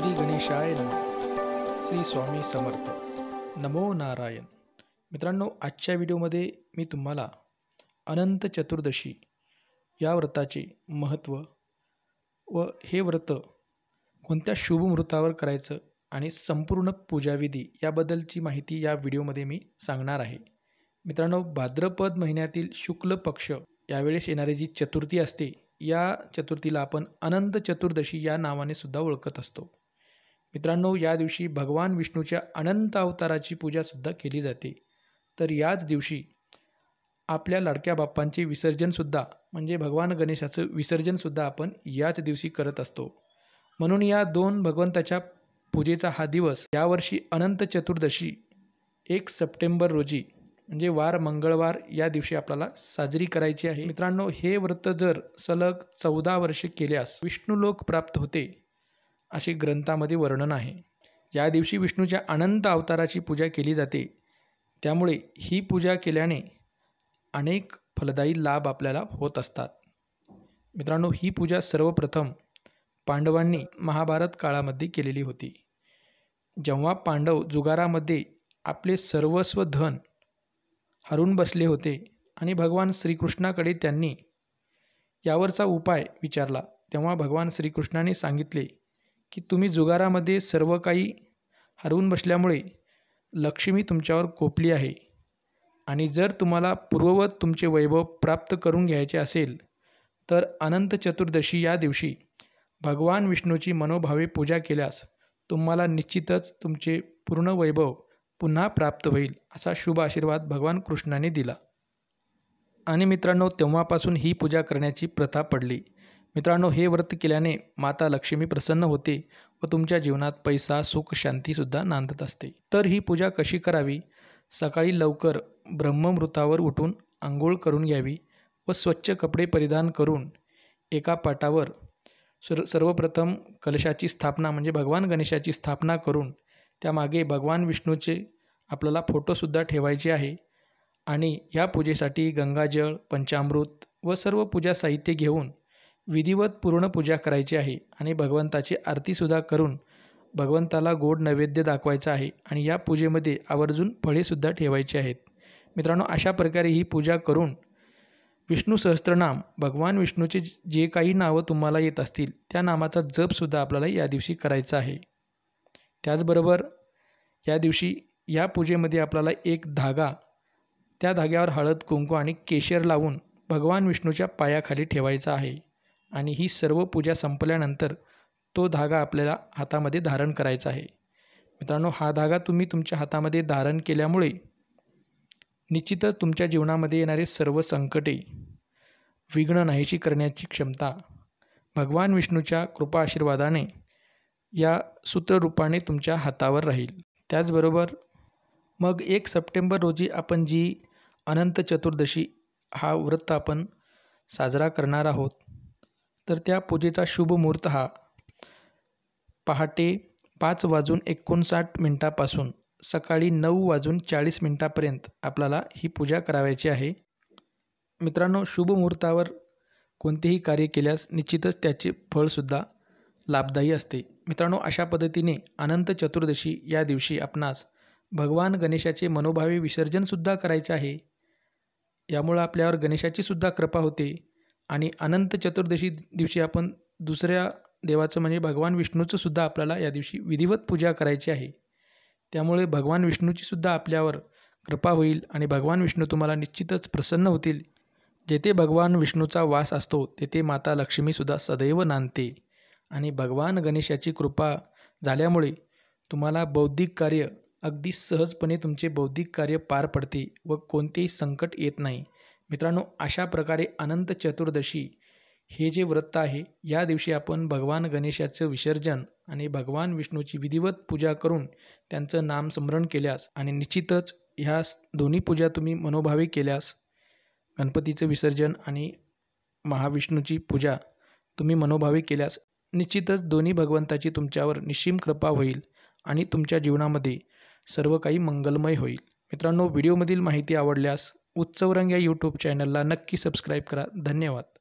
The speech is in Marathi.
श्री गणेशाय नम. श्री स्वामी समर्थ. नमो नारायण. मित्रांनो आजच्या व्हिडिओमध्ये मी तुम्हाला अनंत चतुर्दशी या व्रताचे महत्त्व व हे व्रत कोणत्या शुभ मुहूर्तावर करायचं आणि संपूर्ण पूजाविधी याबद्दलची माहिती या व्हिडिओमध्ये मी सांगणार आहे. मित्रांनो भाद्रपद महिन्यातील शुक्ल पक्ष यावेळेस येणारी जी चतुर्थी असते या चतुर्थीला आपण अनंत चतुर्दशी या नावाने सुद्धा ओळखत असतो. मित्रांनो या दिवशी भगवान विष्णूच्या अनंत अवताराची पूजासुद्धा केली जाते. तर याच दिवशी आपल्या लाडक्या बाप्पांचे विसर्जनसुद्धा म्हणजे भगवान गणेशाचं विसर्जनसुद्धा आपण याच दिवशी करत असतो. म्हणून या दोन भगवंताच्या पूजेचा हा दिवस यावर्षी अनंत चतुर्दशी एक सप्टेंबर रोजी म्हणजे वार मंगळवार या दिवशी आपल्याला साजरी करायची आहे. मित्रांनो हे व्रत जर सलग चौदा वर्षे केल्यास विष्णुलोक प्राप्त होते असे ग्रंथामध्ये वर्णन आहे. या दिवशी विष्णूच्या अनंत अवताराची पूजा केली जाते. त्यामुळे ही पूजा केल्याने अनेक फलदायी लाभ आपल्याला होत असतात. मित्रांनो ही पूजा सर्वप्रथम पांडवांनी महाभारत काळामध्ये केलेली होती. जेव्हा पांडव जुगारामध्ये आपले सर्वस्व धन हरून बसले होते आणि भगवान श्रीकृष्णाकडे त्यांनी यावरचा उपाय विचारला तेव्हा भगवान श्रीकृष्णाने सांगितले की तुम्ही जुगारामध्ये सर्व काही हरवून बसल्यामुळे लक्ष्मी तुमच्यावर कोपली आहे. आणि जर तुम्हाला पूर्ववत तुमचे वैभव प्राप्त करून घ्यायचे असेल तर अनंत चतुर्दशी या दिवशी भगवान विष्णूची मनोभावे पूजा केल्यास तुम्हाला निश्चितच तुमचे पूर्ण वैभव पुन्हा प्राप्त होईल असा शुभ आशीर्वाद भगवान कृष्णाने दिला. आणि मित्रांनो तेव्हापासून ही पूजा करण्याची प्रथा पडली. मित्रांनो हे व्रत केल्याने माता लक्ष्मी प्रसन्न होते व तुमच्या जीवनात पैसा सुख शांतीसुद्धा नांदत असते. तर ही पूजा कशी करावी? सकाळी लवकर ब्रह्ममृतावर उठून आंघोळ करून घ्यावी व स्वच्छ कपडे परिधान करून एका पाटावर सर् सर्वप्रथम कलशाची स्थापना म्हणजे भगवान गणेशाची स्थापना करून त्यामागे भगवान विष्णूचे आपल्याला फोटोसुद्धा ठेवायचे आहे आणि या पूजेसाठी गंगाजळ पंचामृत व सर्व पूजा साहित्य घेऊन विधिवत पूर्ण पूजा करायची आहे आणि भगवंताची आरतीसुद्धा करून भगवंताला गोड नैवेद्य दाखवायचा आहे आणि या पूजेमध्ये आवर्जून फळेसुद्धा ठेवायची आहेत. मित्रांनो अशा प्रकारे ही पूजा करून विष्णू सहस्त्रनाम भगवान विष्णूचे जे काही नावं तुम्हाला येत असतील त्या नामाचा जपसुद्धा आपल्याला या दिवशी करायचा आहे. त्याचबरोबर या दिवशी या पूजेमध्ये आपल्याला एक धागा त्या धाग्यावर हळद कुंकू आणि केशर लावून भगवान विष्णूच्या पायाखाली ठेवायचा आहे. आणि ही सर्व पूजा संपल्यानंतर तो धागा आपल्याला हातामध्ये धारण करायचा आहे. मित्रांनो हा धागा तुम्ही तुमच्या हातामध्ये धारण केल्यामुळे निश्चितच तुमच्या जीवनामध्ये येणारे सर्व संकटे विघ्न नाहीशी करण्याची क्षमता भगवान विष्णूच्या कृपा आशीर्वादाने या सूत्ररूपाने तुमच्या हातावर राहील. त्याचबरोबर मग एक सप्टेंबर रोजी आपण जी अनंत चतुर्दशी हा व्रत आपण साजरा करणार आहोत तर त्या पूजेचा शुभ मुहूर्त हा. पहाटे पाच वाजून एकोणसाठ मिनटापासून सकाळी नऊ वाजून चाळीस मिनटापर्यंत आपल्याला ही पूजा करावयाची आहे. मित्रांनो शुभ मुहूर्तावर कोणतेही कार्य केल्यास निश्चितच त्याचे फळसुद्धा लाभदायी असते. मित्रांनो अशा पद्धतीने अनंत चतुर्दशी या दिवशी आपणास भगवान गणेशाचे मनोभावे विसर्जनसुद्धा करायचे आहे. यामुळं आपल्यावर गणेशाचीसुद्धा कृपा होते. आणि अनंत चतुर्दशी दिवशी आपण दुसऱ्या देवाचं म्हणजे भगवान विष्णूचं सुद्धा आपल्याला या दिवशी विधिवत पूजा करायची आहे. त्यामुळे भगवान विष्णूचीसुद्धा आपल्यावर कृपा होईल आणि भगवान विष्णू तुम्हाला निश्चितच प्रसन्न होतील. जेथे भगवान विष्णूचा वास असतो तेथे माता लक्ष्मीसुद्धा सदैव नांदते. आणि भगवान गणेशाची कृपा झाल्यामुळे तुम्हाला बौद्धिक कार्य अगदी सहजपणे तुमचे बौद्धिक कार्य पार पडते व कोणतेही संकट येत नाही. मित्रांनो अशा प्रकारे अनंत चतुर्दशी हे जे व्रत आहे या दिवशी आपण भगवान गणेशाचं विसर्जन आणि भगवान विष्णूची विधिवत पूजा करून त्यांचं नामस्मरण केल्यास आणि निश्चितच ह्या दोन्ही पूजा तुम्ही मनोभावे केल्यास गणपतीचं विसर्जन आणि महाविष्णूची पूजा तुम्ही मनोभावे केल्यास निश्चितच दोन्ही भगवंताची तुमच्यावर निश्चिम कृपा होईल आणि तुमच्या जीवनामध्ये सर्व काही मंगलमय होईल. मित्रांनो व्हिडिओमधील माहिती आवडल्यास उत्सवरंग या यूट्यूब चॅनलला नक्की सबस्क्राईब करा. धन्यवाद.